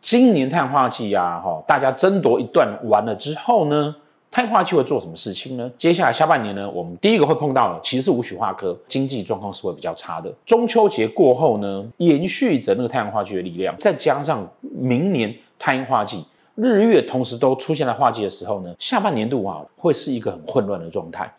今年太阳化季啊，哈，大家争夺一段完了之后呢，太阳化忌会做什么事情呢？接下来下半年呢，我们第一个会碰到的其实是五曲化科，经济状况是会比较差的。中秋节过后呢，延续着那个太阳化忌的力量，再加上明年太阳化季日月同时都出现在化季的时候呢，下半年度啊，会是一个很混乱的状态。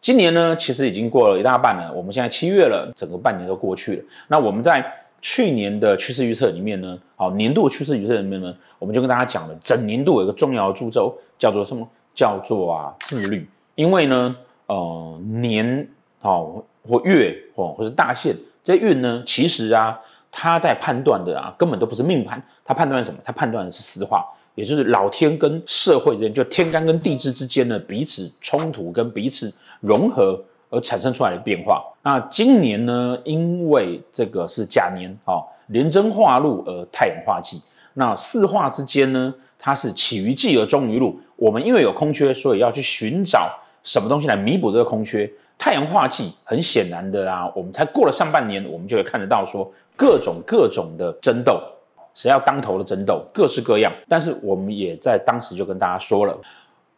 今年呢，其实已经过了一大半了。我们现在七月了，整个半年都过去了。那我们在去年的趋势预测里面呢，好年度趋势预测里面呢，我们就跟大家讲了，整年度有一个重要的柱轴叫做什么？叫做啊自律。因为呢，呃年哦或月或或是大限这运呢，其实啊，它在判断的啊，根本都不是命盘，它判断什么？它判断的是四化，也就是老天跟社会之间，就天干跟地支之间的彼此冲突跟彼此。融合而产生出来的变化。那今年呢？因为这个是甲年啊，连贞化禄而太阳化忌。那四化之间呢，它是起于忌而终于禄。我们因为有空缺，所以要去寻找什么东西来弥补这个空缺。太阳化忌，很显然的啊，我们才过了上半年，我们就会看得到说各种各种的争斗，谁要当头的争斗，各式各样。但是我们也在当时就跟大家说了，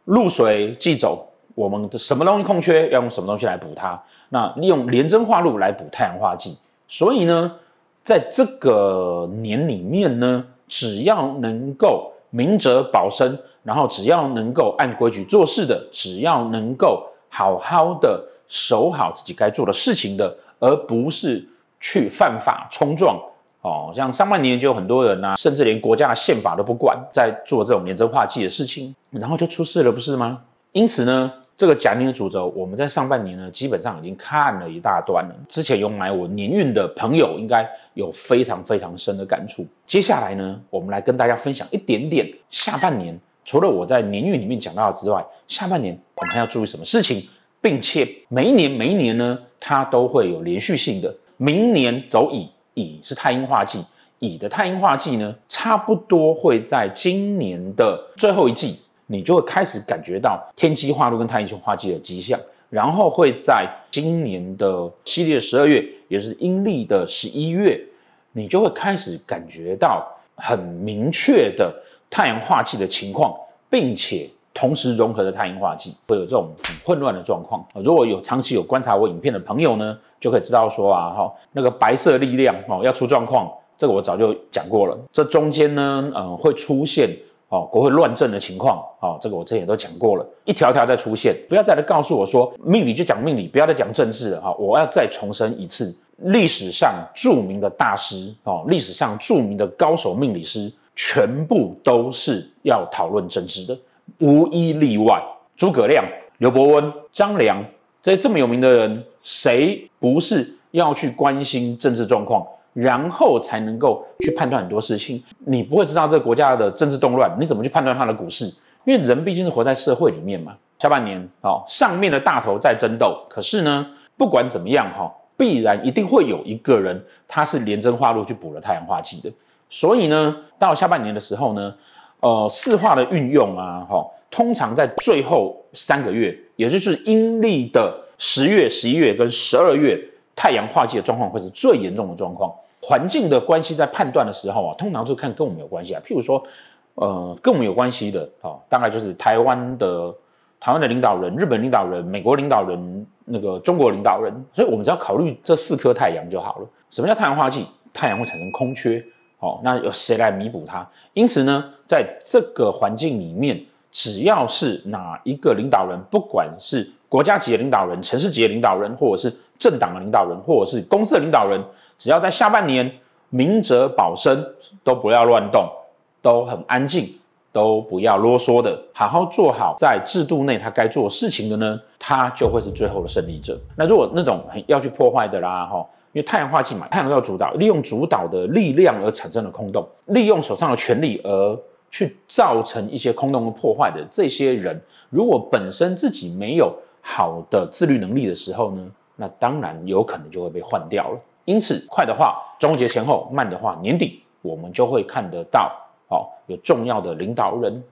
入水忌走。我们的什么东西空缺，要用什么东西来补它？那利用连贞化禄来补太阳化忌。所以呢，在这个年里面呢，只要能够明哲保身，然后只要能够按规矩做事的，只要能够好好的守好自己该做的事情的，而不是去犯法冲撞哦。像上半年就有很多人呐，甚至连国家的宪法都不管，在做这种连贞化忌的事情，然后就出事了，不是吗？因此呢。这个甲年的主轴，我们在上半年呢，基本上已经看了一大段了。之前有买我年运的朋友，应该有非常非常深的感触。接下来呢，我们来跟大家分享一点点下半年，除了我在年运里面讲到的之外，下半年我们还要注意什么事情，并且每一年每一年呢，它都会有连续性的。明年走乙，乙是太阴化忌，乙的太阴化忌呢，差不多会在今年的最后一季。你就会开始感觉到天机化禄跟太阴星化忌的迹象，然后会在今年的七月十二月，也就是阴历的十一月，你就会开始感觉到很明确的太阳化忌的情况，并且同时融合的太阴化忌会有这种很混乱的状况。如果有长期有观察我影片的朋友呢，就可以知道说啊，哈，那个白色力量哦要出状况，这个我早就讲过了。这中间呢，嗯，会出现。哦，国会乱政的情况，哦，这个我之前也都讲过了，一条条在出现，不要再来告诉我说命理就讲命理，不要再讲政治了，哈，我要再重申一次，历史上著名的大师，哦，历史上著名的高手命理师，全部都是要讨论政治的，无一例外。诸葛亮、刘伯温、张良这些这么有名的人，谁不是要去关心政治状况？然后才能够去判断很多事情。你不会知道这个国家的政治动乱，你怎么去判断它的股市？因为人毕竟是活在社会里面嘛。下半年，哦，上面的大头在争斗，可是呢，不管怎么样，哈，必然一定会有一个人，他是连贞化路去补了太阳化忌的。所以呢，到下半年的时候呢，呃，四化的运用啊，哈，通常在最后三个月，也就是阴历的十月、十一月跟十二月，太阳化忌的状况会是最严重的状况。环境的关系在判断的时候啊，通常是看跟我们有关系啊。譬如说，呃，跟我们有关系的啊，大概就是台湾的台湾的领导人、日本领导人、美国领导人、那个中国领导人。所以我们只要考虑这四颗太阳就好了。什么叫太阳化忌？太阳会产生空缺，哦，那有谁来弥补它？因此呢，在这个环境里面，只要是哪一个领导人，不管是国家级的领导人、城市级的领导人，或者是政党的领导人，或者是公司的领导人。只要在下半年明哲保身，都不要乱动，都很安静，都不要啰嗦的，好好做好在制度内他该做事情的呢，他就会是最后的胜利者。那如果那种要去破坏的啦，哈，因为太阳化忌嘛，太阳要主导，利用主导的力量而产生的空洞，利用手上的权力而去造成一些空洞和破坏的这些人，如果本身自己没有好的自律能力的时候呢，那当然有可能就会被换掉了。因此，快的话，中秋节前后；慢的话，年底我们就会看得到，哦，有重要的领导人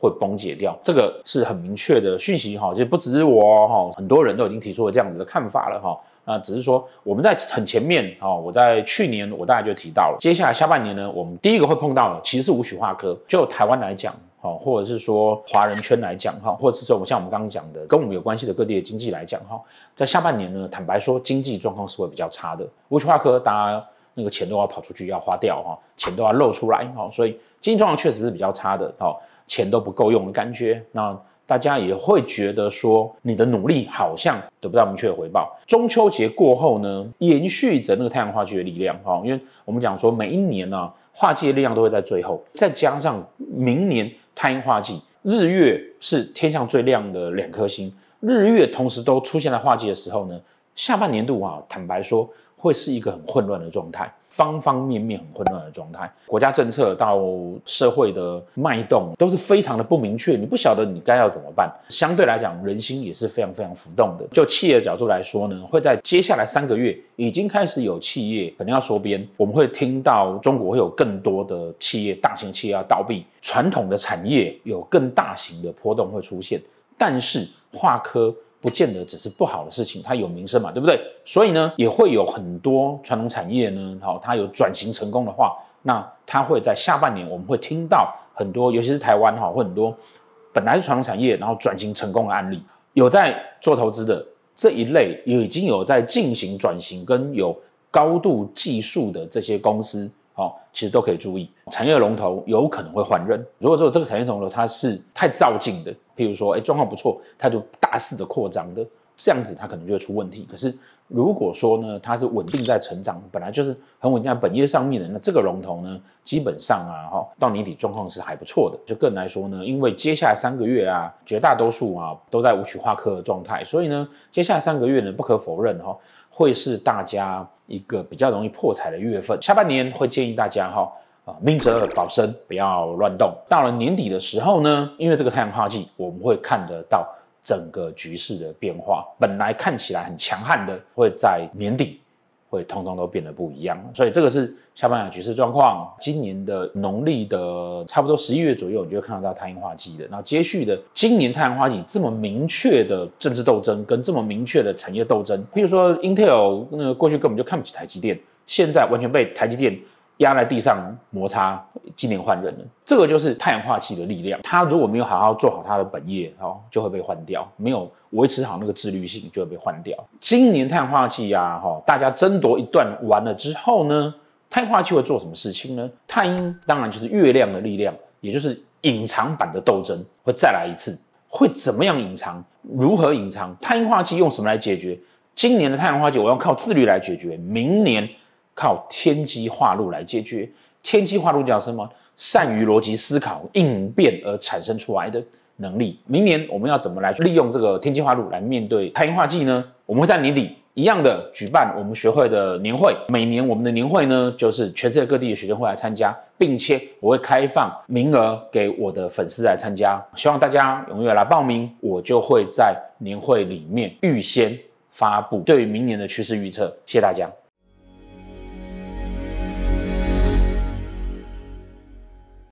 会崩解掉，这个是很明确的讯息哈。其实不只是我哈，很多人都已经提出了这样子的看法了哈。那只是说我们在很前面哈，我在去年我大概就提到了，接下来下半年呢，我们第一个会碰到的其实是无曲化科。就台湾来讲哈，或者是说华人圈来讲哈，或者是说我像我们刚刚讲的跟我们有关系的各地的经济来讲哈，在下半年呢，坦白说经济状况是会比较差的。无曲化科大家那个钱都要跑出去要花掉哈，钱都要露出来哈，所以经济状况确实是比较差的哈，钱都不够用的感觉。那大家也会觉得说，你的努力好像得不到明确的回报。中秋节过后呢，延续着那个太阳化季的力量哈，因为我们讲说每一年呢，化季的力量都会在最后，再加上明年太阴化忌，日月是天上最亮的两颗星，日月同时都出现在化忌的时候呢，下半年度啊，坦白说。会是一个很混乱的状态，方方面面很混乱的状态，国家政策到社会的脉动都是非常的不明确，你不晓得你该要怎么办。相对来讲，人心也是非常非常浮动的。就企业角度来说呢，会在接下来三个月已经开始有企业可能要缩编，我们会听到中国会有更多的企业，大型企业要倒闭，传统的产业有更大型的波动会出现，但是化科。不见得只是不好的事情，它有名声嘛，对不对？所以呢，也会有很多传统产业呢，好，它有转型成功的话，那它会在下半年，我们会听到很多，尤其是台湾哈，会很多本来是传统产业，然后转型成功的案例，有在做投资的这一类，已经有在进行转型跟有高度技术的这些公司。哦，其实都可以注意，产业龙头有可能会换人。如果说这个产业龙头它是太造进的，譬如说，哎，状况不错，态度大肆的扩张的，这样子它可能就会出问题。可是如果说呢，它是稳定在成长，本来就是很稳定在本业上面的，那这个龙头呢，基本上啊，哈，到年底状况是还不错的。就个人来说呢，因为接下来三个月啊，绝大多数啊都在无曲化科的状态，所以呢，接下来三个月呢，不可否认哈。会是大家一个比较容易破财的月份，下半年会建议大家哈啊，明哲保身，不要乱动。到了年底的时候呢，因为这个太阳化季，我们会看得到整个局势的变化，本来看起来很强悍的，会在年底。会通通都变得不一样，所以这个是下半年局势状况。今年的农历的差不多十一月左右，你就会看得到太阳花季的。那接续的今年太阳花季这么明确的政治斗争，跟这么明确的产业斗争，譬如说 Intel 那个过去根本就看不起台积电，现在完全被台积电。压在地上摩擦，今年换人了，这个就是太阳化气的力量。它如果没有好好做好它的本业，哦，就会被换掉；没有维持好那个自律性，就会被换掉。今年太阳化气呀，哈，大家争夺一段完了之后呢，太阳化气会做什么事情呢？太阴当然就是月亮的力量，也就是隐藏版的斗争会再来一次。会怎么样隐藏？如何隐藏？太阴化气用什么来解决？今年的太阳化气，我要靠自律来解决。明年。靠天机化路来解决。天机化路叫什么？善于逻辑思考、应变而产生出来的能力。明年我们要怎么来利用这个天机化路来面对太阴化季呢？我们会在年底一样的举办我们学会的年会。每年我们的年会呢，就是全世界各地的学生会来参加，并且我会开放名额给我的粉丝来参加。希望大家踊跃来报名，我就会在年会里面预先发布对于明年的趋势预测。谢谢大家。